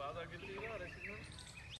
बाद आगे तेरा